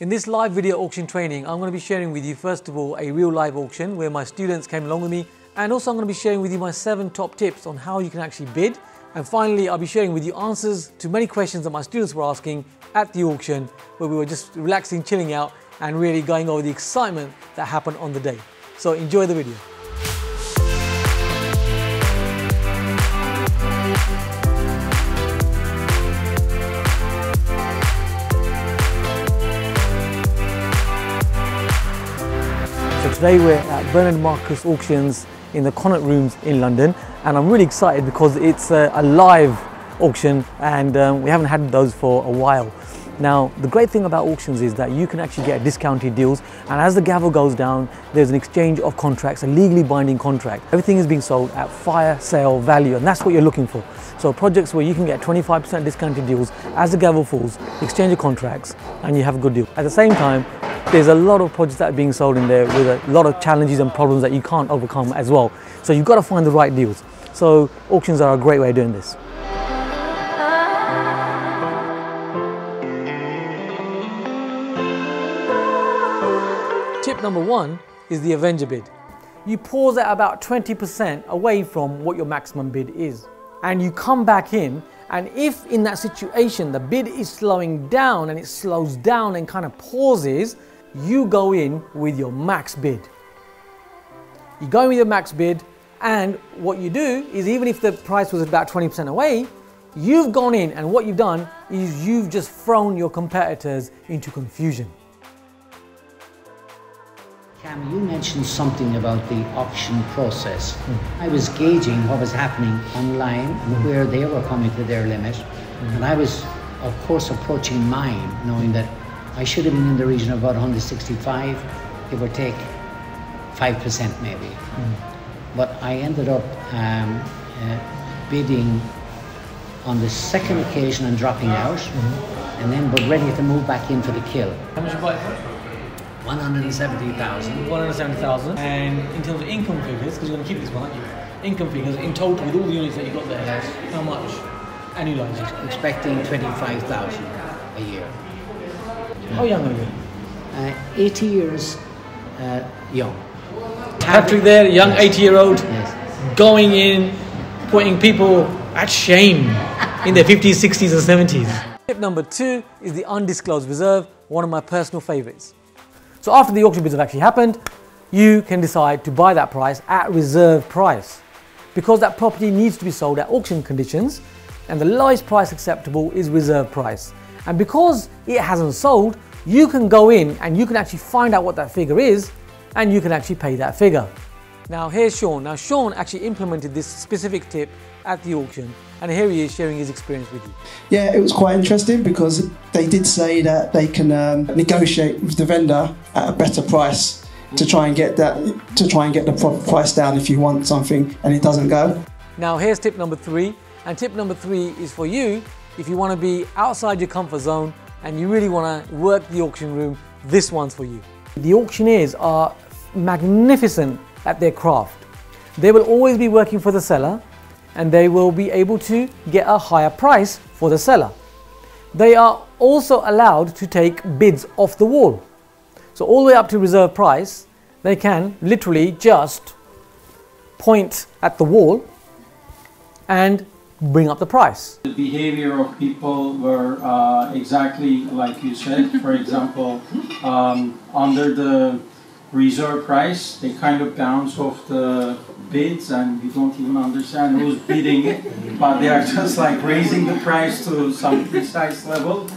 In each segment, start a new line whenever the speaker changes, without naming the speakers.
In this live video auction training, I'm going to be sharing with you first of all a real live auction where my students came along with me and also I'm going to be sharing with you my seven top tips on how you can actually bid and finally I'll be sharing with you answers to many questions that my students were asking at the auction where we were just relaxing, chilling out and really going over the excitement that happened on the day. So enjoy the video. Today we're at Barnard Marcus Auctions in the Connaught Rooms in London and I'm really excited because it's a, a live auction and um, we haven't had those for a while. Now the great thing about auctions is that you can actually get discounted deals and as the gavel goes down there's an exchange of contracts, a legally binding contract. Everything is being sold at fire sale value and that's what you're looking for. So projects where you can get 25% discounted deals as the gavel falls, exchange of contracts and you have a good deal. At the same time there's a lot of projects that are being sold in there with a lot of challenges and problems that you can't overcome as well. So you've got to find the right deals. So auctions are a great way of doing this. Tip number one is the Avenger bid. You pause at about 20% away from what your maximum bid is. And you come back in and if in that situation the bid is slowing down and it slows down and kind of pauses, you go in with your max bid. You go in with your max bid and what you do is even if the price was about 20% away, you've gone in and what you've done is you've just thrown your competitors into confusion.
Kam, you mentioned something about the auction process. Mm. I was gauging what was happening online and mm. where they were coming to their limit. Mm. And I was, of course, approaching mine, knowing that I should have been in the region of about 165, give or take 5% maybe. Mm. But I ended up um, uh, bidding on the second occasion and dropping out, -hmm. and then but ready to move back in for the kill.
How much you buy for?
170,000.
170,000. And in terms of income figures, because you're going to keep this one, aren't you? Income figures in total with all the units that you got there, yes. how much annualized?
Expecting 25,000 a year.
How young are you?
Uh, 80 years uh, young.
Patrick there, young 80 year old, yes. going in, putting people at shame in their 50s, 60s, and 70s. Tip number two is the undisclosed reserve, one of my personal favorites. So after the auction bids have actually happened, you can decide to buy that price at reserve price. Because that property needs to be sold at auction conditions and the lowest price acceptable is reserve price. And because it hasn't sold, you can go in and you can actually find out what that figure is and you can actually pay that figure. Now here's Sean. Now Sean actually implemented this specific tip at the auction and here he is sharing his experience with you.
Yeah, it was quite interesting because they did say that they can um, negotiate with the vendor at a better price to try and get that to try and get the price down if you want something and it doesn't go.
Now here's tip number three and tip number three is for you if you want to be outside your comfort zone and you really want to work the auction room, this one's for you. The auctioneers are magnificent at their craft. They will always be working for the seller and they will be able to get a higher price for the seller. They are also allowed to take bids off the wall. So all the way up to reserve price, they can literally just point at the wall and bring up the price.
The behavior of people were uh, exactly like you said. For example, um, under the reserve price, they kind of bounce off the bids and we don't even understand who's bidding it, but they are just like raising the price to some precise level.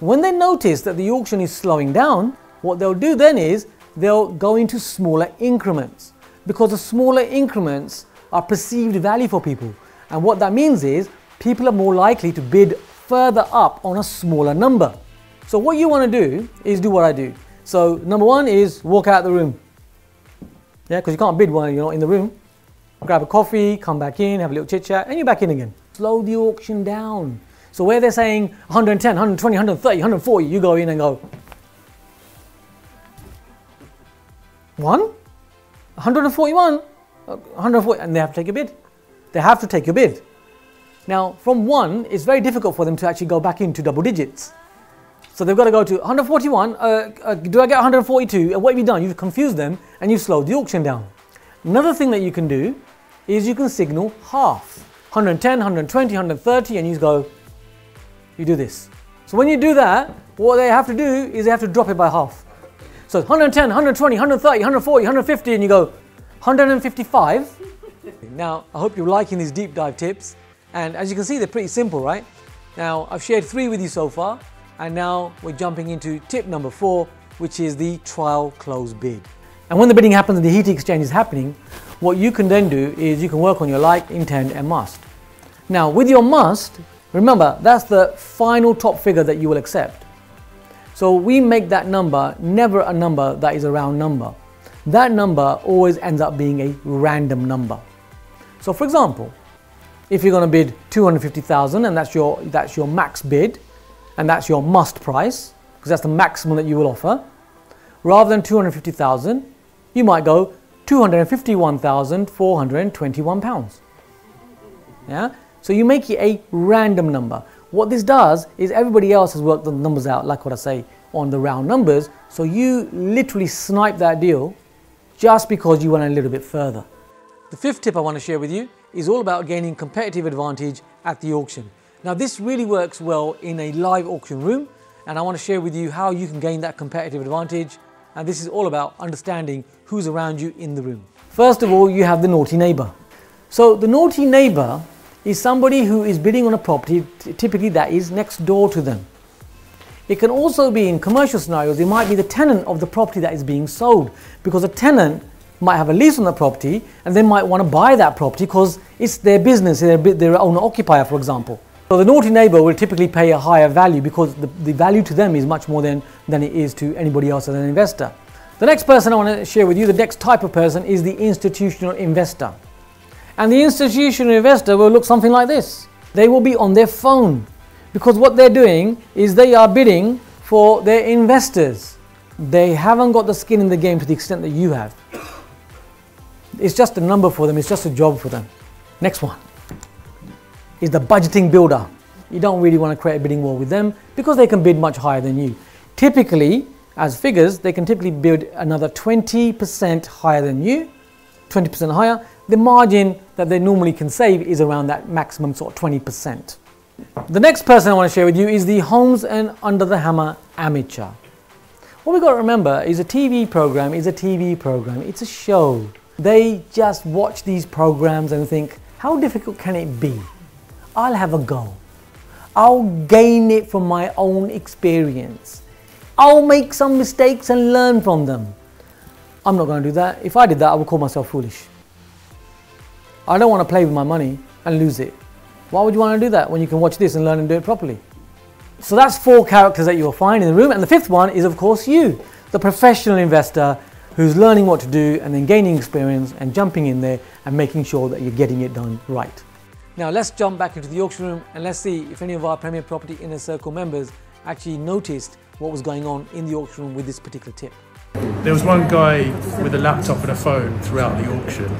When they notice that the auction is slowing down, what they'll do then is they'll go into smaller increments because the smaller increments are perceived value for people. And what that means is people are more likely to bid further up on a smaller number. So what you want to do is do what I do. So number one is walk out of the room. Yeah, because you can't bid while you're not in the room. Grab a coffee, come back in, have a little chit chat, and you're back in again. Slow the auction down. So where they're saying 110, 120, 130, 140, you go in and go, one, 141, uh, 140, and they have to take a bid. They have to take a bid. Now, from one, it's very difficult for them to actually go back into double digits. So they've got to go to 141. Uh, uh, do I get 142? Uh, what have you done? You've confused them and you've slowed the auction down. Another thing that you can do is you can signal half 110, 120, 130, and you go, you do this. So when you do that, what they have to do is they have to drop it by half. So 110, 120, 130, 140, 150, and you go 155. Now, I hope you're liking these deep dive tips. And as you can see, they're pretty simple, right? Now, I've shared three with you so far. And now we're jumping into tip number four, which is the trial close bid. And when the bidding happens and the heat exchange is happening, what you can then do is you can work on your like, intend, and must. Now, with your must, remember that's the final top figure that you will accept. So we make that number never a number that is a round number. That number always ends up being a random number. So for example, if you're going to bid 250,000 and that's your that's your max bid, and that's your must price because that's the maximum that you will offer. Rather than 250,000, you might go 251,421 pounds. Yeah? So you make it a random number. What this does is everybody else has worked the numbers out, like what I say, on the round numbers. So you literally snipe that deal just because you went a little bit further. The fifth tip I want to share with you is all about gaining competitive advantage at the auction. Now this really works well in a live auction room and I want to share with you how you can gain that competitive advantage and this is all about understanding who's around you in the room. First of all, you have the naughty neighbor. So the naughty neighbor is somebody who is bidding on a property typically that is next door to them. It can also be in commercial scenarios, it might be the tenant of the property that is being sold because a tenant might have a lease on the property and they might want to buy that property because it's their business, they're their owner occupier for example. So the naughty neighbor will typically pay a higher value because the, the value to them is much more than, than it is to anybody else as an investor. The next person I want to share with you, the next type of person is the institutional investor. And the institutional investor will look something like this. They will be on their phone because what they're doing is they are bidding for their investors. They haven't got the skin in the game to the extent that you have. It's just a number for them, it's just a job for them. Next one is the budgeting builder. You don't really want to create a bidding war with them because they can bid much higher than you. Typically, as figures, they can typically bid another 20% higher than you, 20% higher. The margin that they normally can save is around that maximum sort of 20%. The next person I want to share with you is the Homes and Under the Hammer amateur. What we've got to remember is a TV program is a TV program. It's a show. They just watch these programs and think, how difficult can it be? I'll have a go. I'll gain it from my own experience. I'll make some mistakes and learn from them. I'm not going to do that. If I did that, I would call myself foolish. I don't want to play with my money and lose it. Why would you want to do that when you can watch this and learn and do it properly? So that's four characters that you'll find in the room. And the fifth one is, of course, you, the professional investor who's learning what to do and then gaining experience and jumping in there and making sure that you're getting it done right. Now let's jump back into the auction room and let's see if any of our Premier Property Inner Circle members actually noticed what was going on in the auction room with this particular tip.
There was one guy with a laptop and a phone throughout the auction.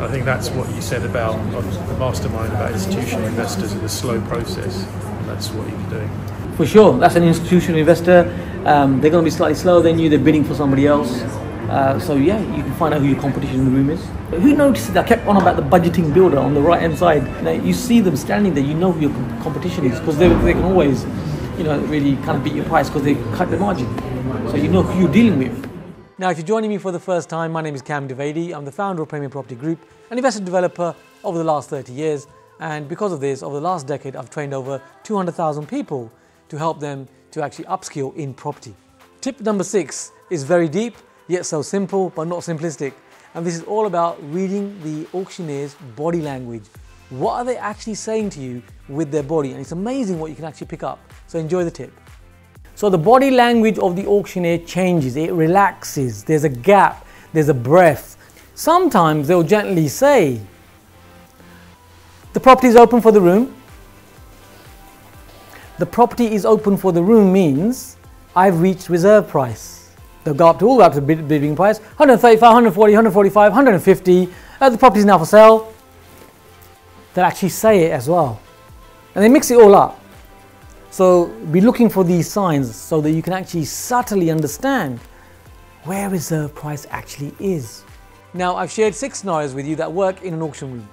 I think that's what you said about the mastermind about institutional investors and the slow process. That's what he was doing.
For sure, that's an institutional investor. Um, they're going to be slightly slower than you. They're bidding for somebody else. Uh, so yeah, you can find out who your competition in the room is. Who noticed that I kept on about the budgeting builder on the right hand side? Know, you see them standing there, you know who your competition is because they, they can always, you know, really kind of beat your price because they cut the margin. So you know who you're dealing with. Now, if you're joining me for the first time, my name is Kam Dovedi. I'm the founder of Premier Property Group, an investor developer over the last 30 years. And because of this, over the last decade, I've trained over 200,000 people to help them to actually upskill in property. Tip number six is very deep yet so simple but not simplistic. And this is all about reading the auctioneer's body language. What are they actually saying to you with their body? And it's amazing what you can actually pick up. So enjoy the tip. So the body language of the auctioneer changes, it relaxes, there's a gap, there's a breath. Sometimes they'll gently say, the property is open for the room. The property is open for the room means I've reached reserve price. They'll go up to all the way up to bidding price 135, 140, 145, 150. Uh, the property is now for sale. They'll actually say it as well. And they mix it all up. So be looking for these signs so that you can actually subtly understand where reserve price actually is. Now I've shared six scenarios with you that work in an auction room.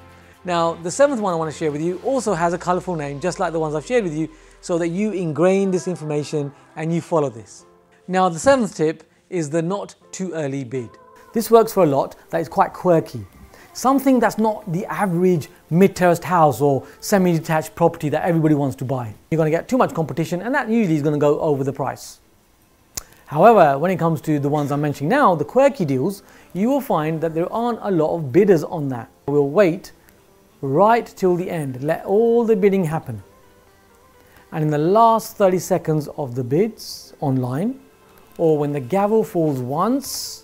Now the seventh one I want to share with you also has a colourful name just like the ones I've shared with you so that you ingrain this information and you follow this. Now the seventh tip is the not too early bid. This works for a lot that is quite quirky. Something that's not the average mid-terraced house or semi-detached property that everybody wants to buy. You're going to get too much competition and that usually is going to go over the price. However, when it comes to the ones I'm mentioning now, the quirky deals, you will find that there aren't a lot of bidders on that. We'll wait right till the end, let all the bidding happen. And in the last 30 seconds of the bids online, or when the gavel falls once,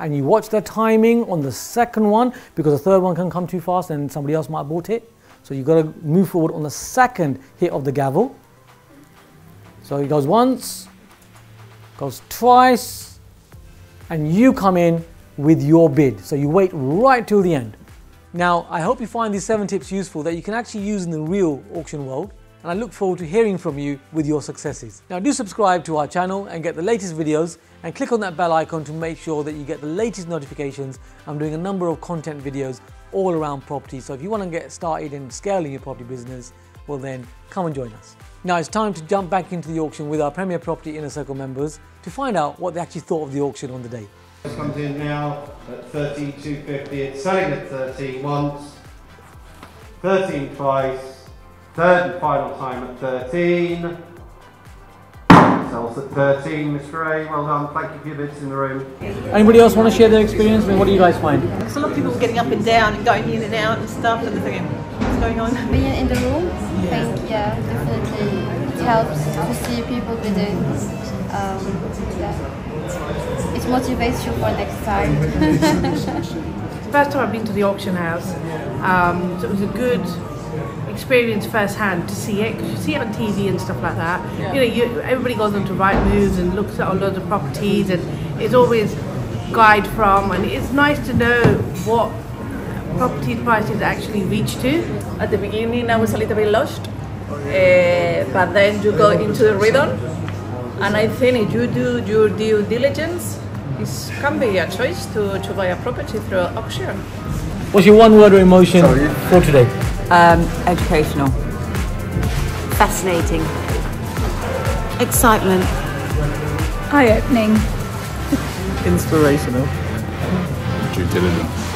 and you watch the timing on the second one because the third one can come too fast and somebody else might have bought it. So you've got to move forward on the second hit of the gavel. So it goes once, goes twice, and you come in with your bid. So you wait right till the end. Now, I hope you find these seven tips useful that you can actually use in the real auction world. And I look forward to hearing from you with your successes. Now do subscribe to our channel and get the latest videos and click on that bell icon to make sure that you get the latest notifications. I'm doing a number of content videos all around property. So if you want to get started in scaling your property business, well then come and join us. Now it's time to jump back into the auction with our Premier Property Inner Circle members to find out what they actually thought of the auction on the day.
In now at 13250. It's selling at 13 once, 13 twice, third and final time at 13. Sells at 13, Mr. A. Well done. Thank you for your bids in the room.
Anybody else want to share their experience? I mean, what do you guys find?
There's a lot of people getting up and down and going in and out and stuff and thinking, what's going on?
being in the room, I think yeah, definitely it helps to see people bidding. Um, yeah. It motivates you for next time.
First time I've been to the auction house, um, so it was a good experience firsthand to see it because you see it on TV and stuff like that. You know, you, everybody goes onto Rightmoves and looks at a lot of properties, and it's always guide from, and it's nice to know what property prices actually reach to.
At the beginning, I was a little bit lost, uh, but then you go into the rhythm, and I think if you do your due diligence, it can be a choice to, to buy a property through auction.
What's your one word or emotion for today?
Um, educational.
Fascinating.
Excitement.
Eye opening.
Inspirational.
Due diligence.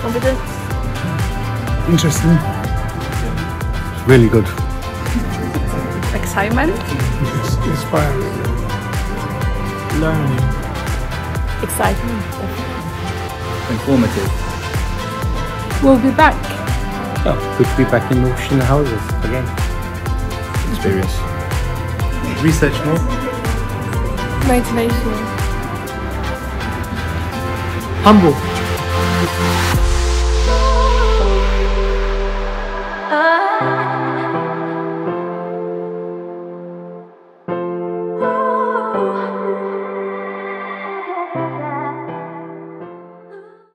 Confident?
Interesting. Really good.
Excitement.
Inspiring. Learning.
Excitement.
Informative.
We'll be back.
Oh, good to be back in auction houses again.
Experience.
Research more.
Motivational.
Humble.